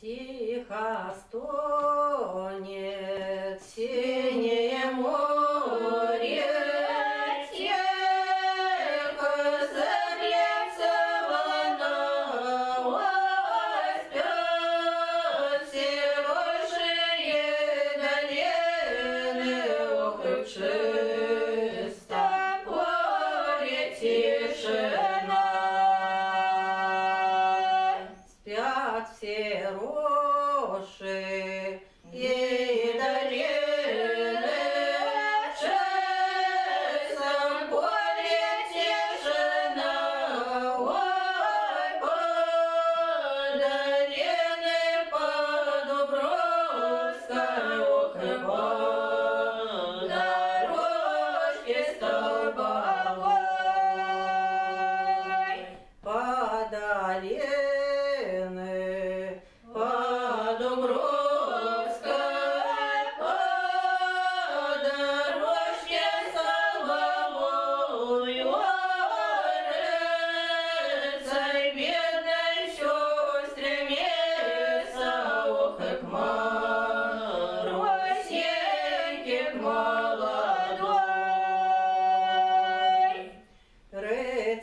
Тихо, стой. все рожи.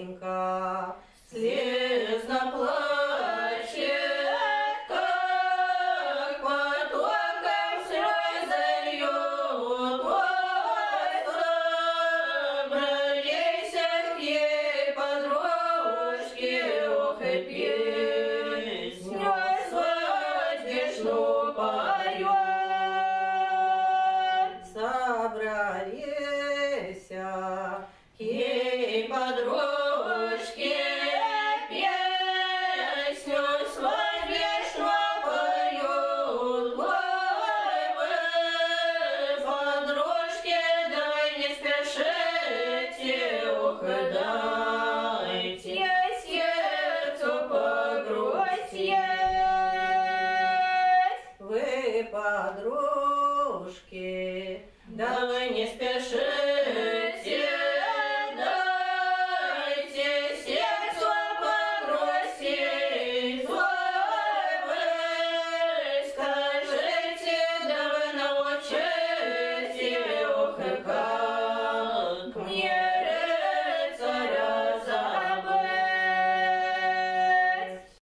Катенька, слезно плачет, как потоком слез зальет. Ой, собрались к ей подружки, ох, и песню свадебную поет. Собрались подружки, да вы не спешите, дайте сердцу попросить. Свой вы скажите, научите, ох, как. Мне